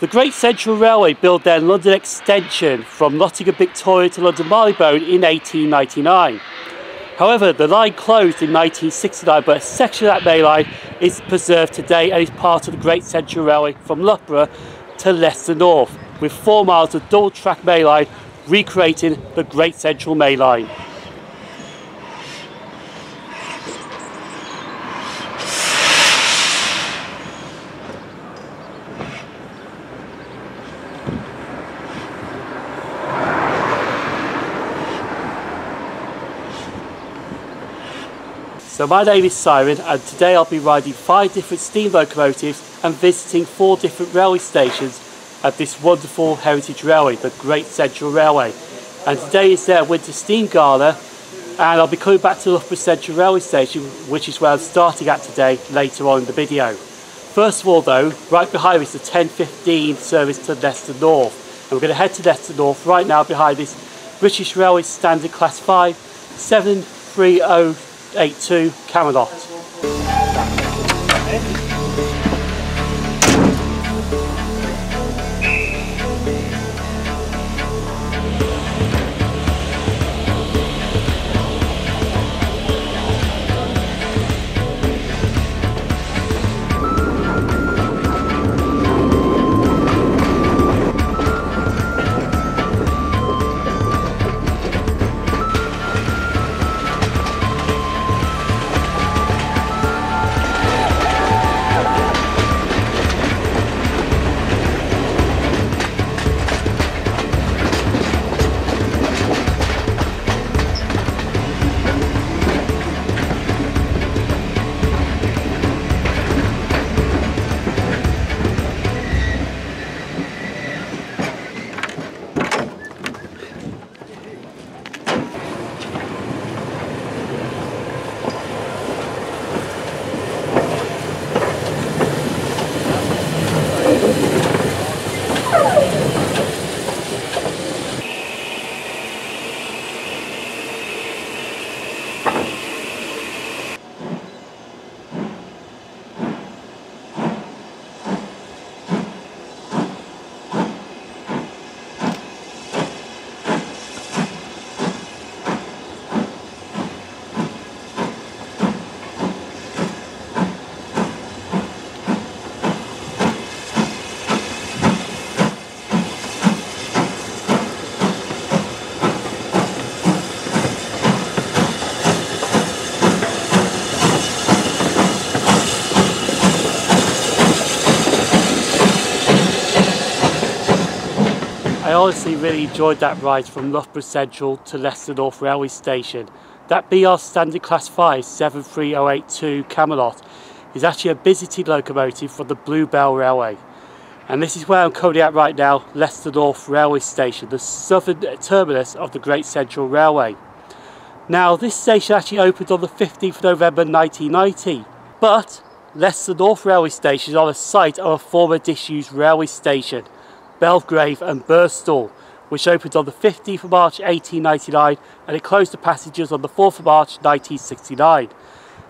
The Great Central Railway built their London extension from Nottingham Victoria to London Marylebone in 1899. However, the line closed in 1969, but a section of that main line is preserved today and is part of the Great Central Railway from Loughborough to Leicester North, with four miles of double track main line recreating the Great Central Main Line. So my name is Simon and today I'll be riding five different steam locomotives and visiting four different railway stations at this wonderful heritage railway, the Great Central Railway. And today is their winter steam gala and I'll be coming back to Loughborough Central Railway Station which is where I'm starting at today later on in the video. First of all though, right behind is the 10.15 service to Leicester North. And we're going to head to Leicester North right now behind this British Railway Standard Class 5 730 82 Camelot. I honestly really enjoyed that ride from Loughborough Central to Leicester North Railway Station. That BR Standard Class 5 73082 Camelot is actually a visited locomotive for the Bluebell Railway. And this is where I'm currently at right now, Leicester North Railway Station, the southern terminus of the Great Central Railway. Now this station actually opened on the 15th of November 1990, but Leicester North Railway Station is on the site of a former disused railway station Belgrave and Birstall, which opened on the 15th of March 1899 and it closed to passengers on the 4th of March 1969.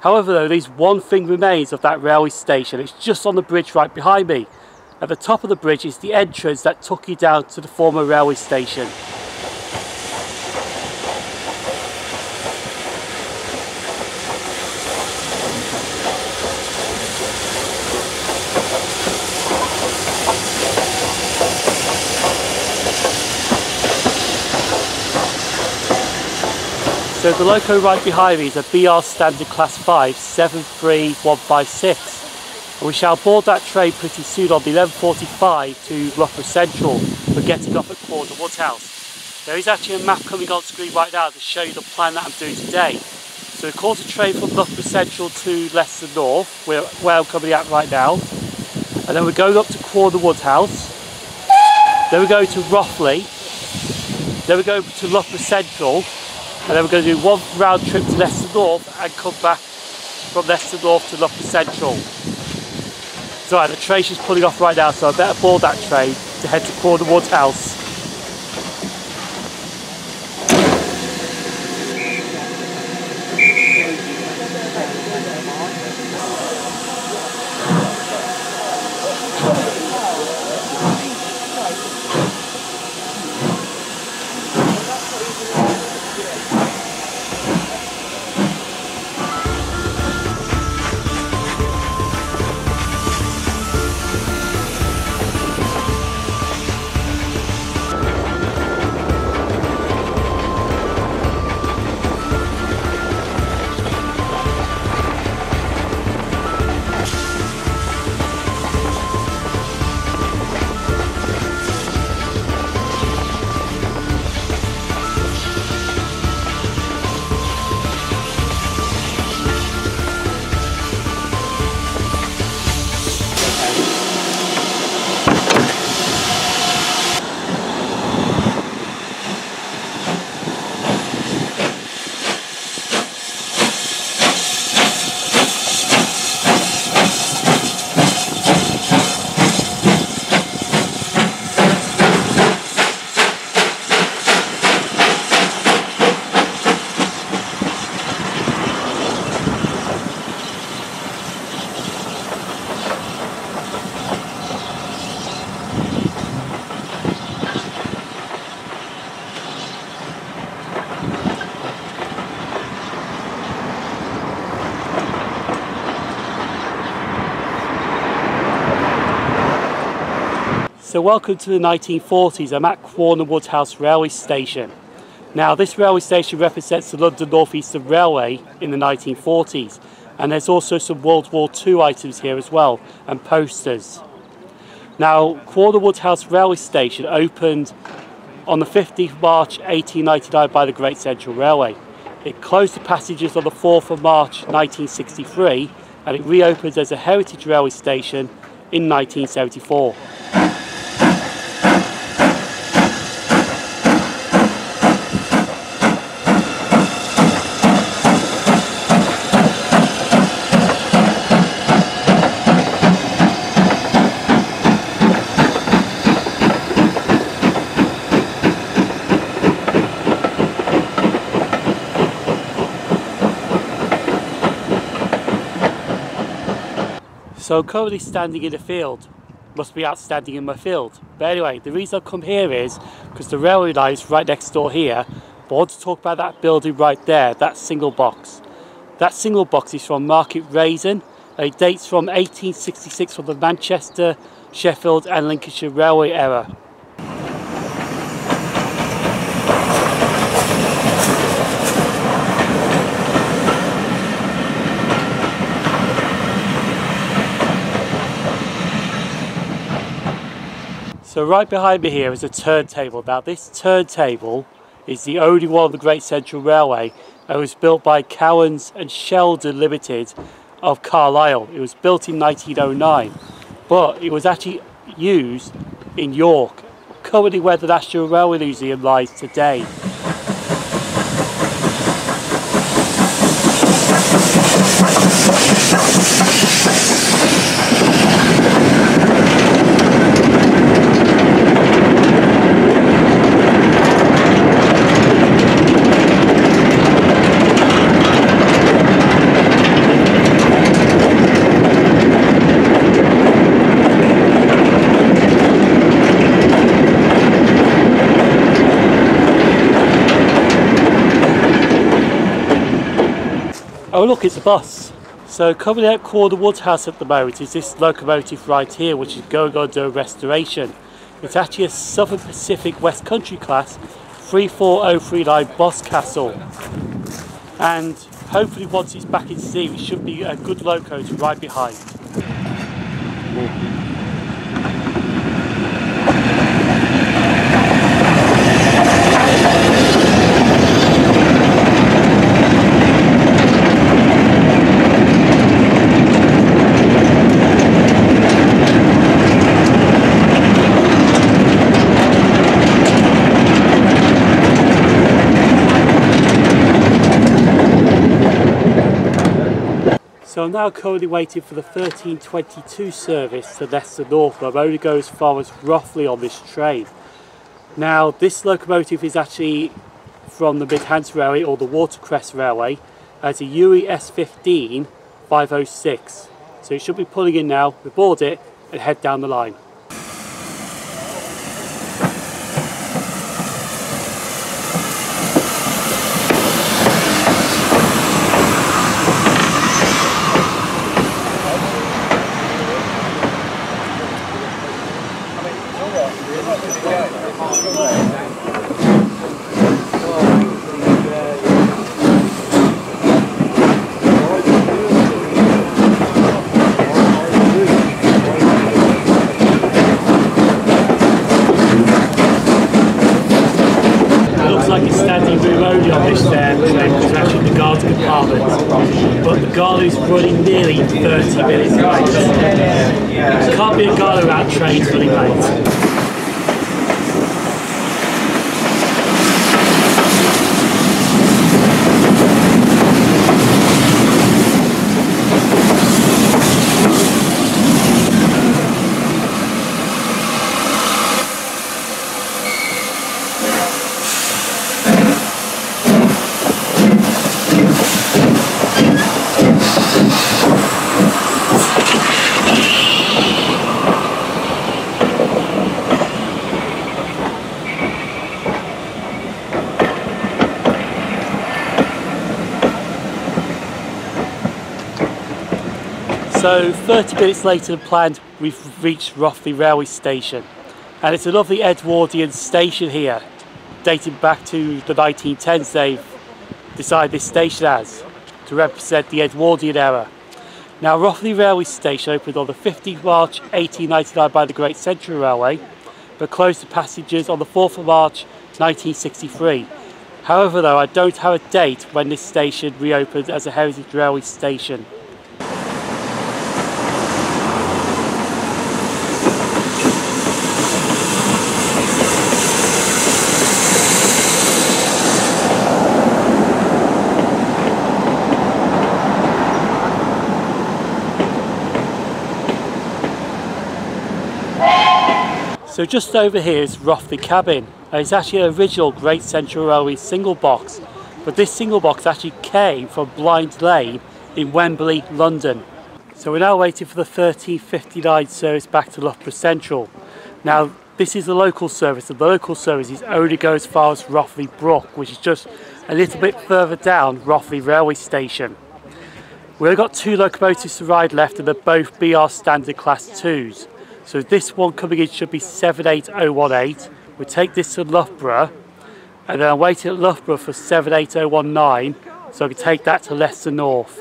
However though, there's one thing remains of that railway station, it's just on the bridge right behind me. At the top of the bridge is the entrance that took you down to the former railway station. So the loco right behind me is a BR Standard Class 5 73156 and we shall board that train pretty soon on the 11.45 to Loughborough Central for getting off at Quorn Woodhouse. There is actually a map coming on screen right now to show you the plan that I'm doing today. So we caught a train from Loughborough Central to Leicester North, where, where I'm coming at right now. And then we're going up to Quorn Woodhouse. Then we go to Rothley. Then we go to Loughborough Central and then we're going to do one round trip to Leicester North and come back from Leicester North to Loughborough Central. So right, the train's just pulling off right now, so I better board that train to head to Quorn Woodhouse. So welcome to the 1940s. I'm at Quorn Woodhouse Railway Station. Now this railway station represents the London North Eastern Railway in the 1940s and there's also some World War II items here as well and posters. Now Quorn Woodhouse Railway Station opened on the 15th of March 1899 by the Great Central Railway. It closed the passages on the 4th of March 1963 and it reopened as a heritage railway station in 1974. So I'm currently standing in a field. Must be out standing in my field. But anyway, the reason I've come here is because the railway line is right next door here. But I want to talk about that building right there, that signal box. That signal box is from Market Rasen. It dates from 1866 from the Manchester, Sheffield and Lincolnshire Railway era. So right behind me here is a turntable. Now this turntable is the only one on the Great Central Railway and was built by Cowans and Sheldon Limited of Carlisle. It was built in 1909 but it was actually used in York, currently where the National Railway Museum lies today. Oh look, it's a bus. So coming out Quorn Woodhouse at the moment is this locomotive right here, which is going under restoration. It's actually a Southern Pacific West Country class 34039 Boscastle. And hopefully once it's back in steam, it should be a good loco to ride behind. So I'm now currently waiting for the 1322 service to Leicester North. I'm only go as far as Rothley on this train. Now this locomotive is actually from the Mid Hants Railway or the Watercress Railway as a Urie S15 506. So it should be pulling in now, we board it and head down the line. It looks like it's standing room only on this there train because it's actually the guard compartment. But the guard is running nearly 30 minutes late. There can't be a guard around trains So 30 minutes later than planned, we've reached Rothley railway station. And it's a lovely Edwardian station here, dating back to the 1910s they've decided this station as, to represent the Edwardian era. Now Rothley Railway Station opened on the 15th March 1899 by the Great Central Railway, but closed to passengers on the 4th of March 1963. However though, I don't have a date when this station reopened as a Heritage Railway station. So just over here is Rothley Cabin. And it's actually an original Great Central Railway signal box. But this signal box actually came from Blind Lane in Wembley, London. So we're now waiting for the 1359 service back to Loughborough Central. Now this is the local service the local service is only go as far as Rothley Brook which is just a little bit further down Rothley Railway Station. We've got two locomotives to ride left and they're both BR standard class 2s. So this one coming in should be 78018. We'll take this to Loughborough and then I'm waiting at Loughborough for 78019 so I can take that to Leicester North.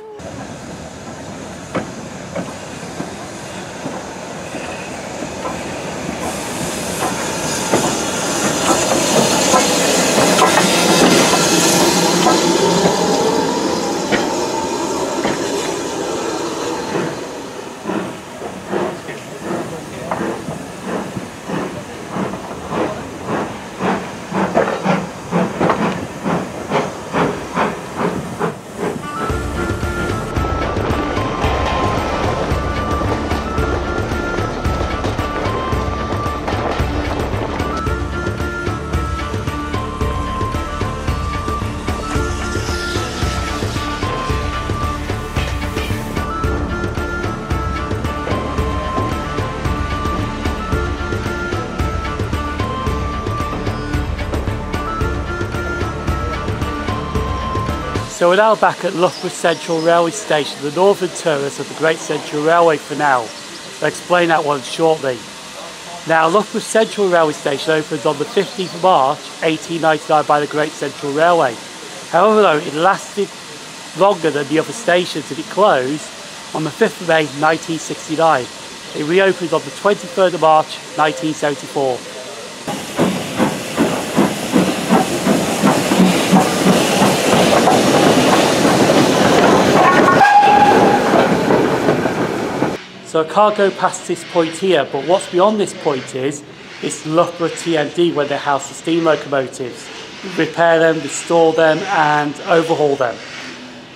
So we're now back at Loughborough Central Railway Station, the northern terminus of the Great Central Railway for now. I'll explain that one shortly. Now Loughborough Central Railway Station opened on the 15th of March 1899 by the Great Central Railway. However though, it lasted longer than the other stations and it closed on the 5th of May 1969. It reopened on the 23rd of March 1974. So I can't go past this point here, but what's beyond this point is, it's Loughborough TMD where they house the steam locomotives. Repair them, restore them and overhaul them.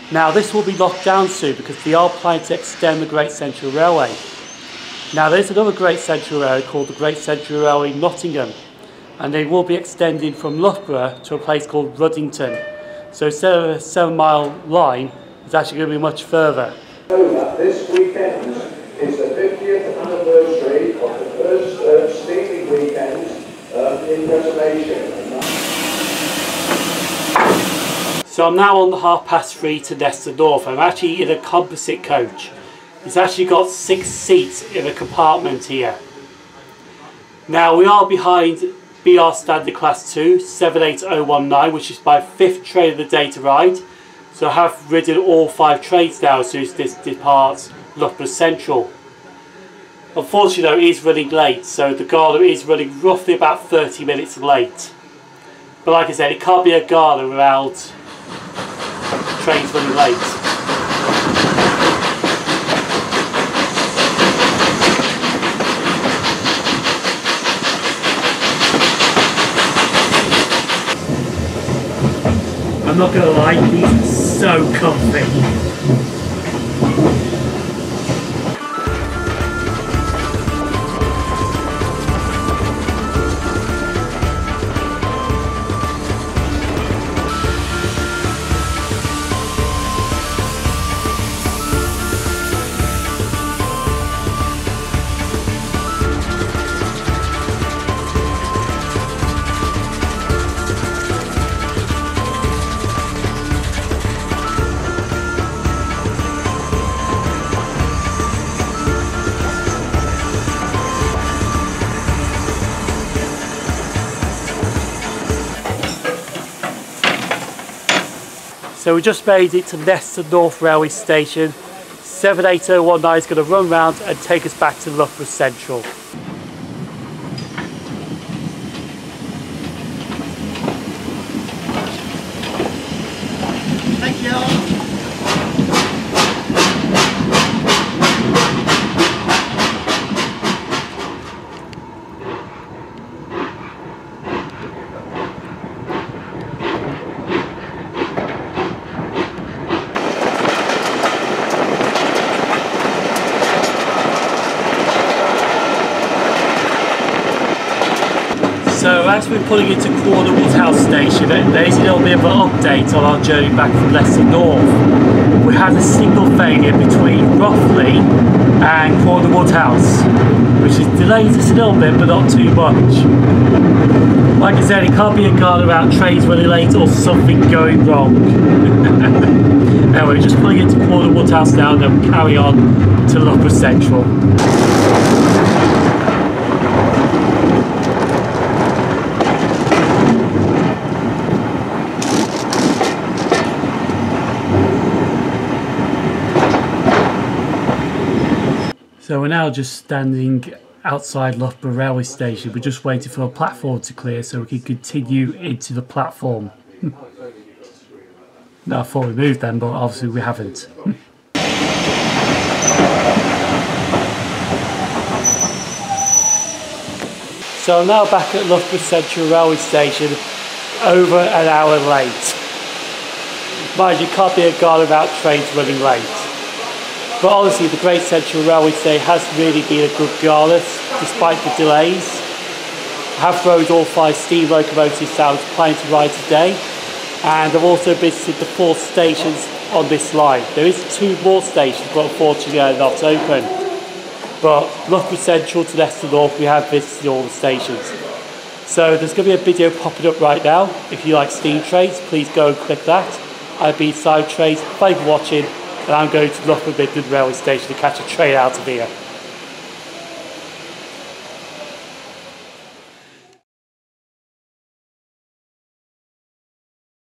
Now this will be locked down soon because they are planning to extend the Great Central Railway. Now there's another Great Central Railway called the Great Central Railway Nottingham and they will be extending from Loughborough to a place called Ruddington. So instead of a seven mile line, it's actually going to be much further. This weekend is the 50th anniversary of the first uh, steaming weekend uh, in reservation. So I'm now on the half past three to Leicester I'm actually in a composite coach. It's actually got six seats in a compartment here. Now we are behind BR Standard Class 2 78019 which is my fifth train of the day to ride. So I have ridden all five trains now since this departs Loughborough Central. Unfortunately though it is running late so the Gala is running roughly about 30 minutes late. But like I said it can't be a Gala without trains running late. I'm not gonna lie, these are so comfy. So we just made it to Leicester North Railway Station. 78019 is going to run round and take us back to Loughborough Central. So as we're pulling into Quorn Woodhouse station, there's a little bit of an update on our journey back from Leicester North. We had a signal failure between Rothley and Quorn Woodhouse, which has delayed us a little bit but not too much. Like I said, it can't be a guard about trains running late or something going wrong. anyway, just pulling into Quorn Woodhouse now and then we'll carry on to Loughborough Central. So we're now just standing outside Loughborough railway station. We're just waiting for a platform to clear so we can continue into the platform. no, I thought we moved then, but obviously we haven't. so I'm now back at Loughborough Central Railway Station, over an hour late. Mind you, can't be a guard about trains running late. But honestly, the Great Central Railway today has really been a good Garlith, despite the delays. I have rode all five steam locomotives I was planning to ride today, and I've also visited the four stations on this line. There is two more stations, but unfortunately they're not open. But Loughborough Central to Leicester North, we have visited all the stations. So there's going to be a video popping up right now. If you like steam trains, please go and click that. I've been SimOnTrains. Thank you for watching and I'm going to Loughborough Midland Railway Station to catch a train out of here.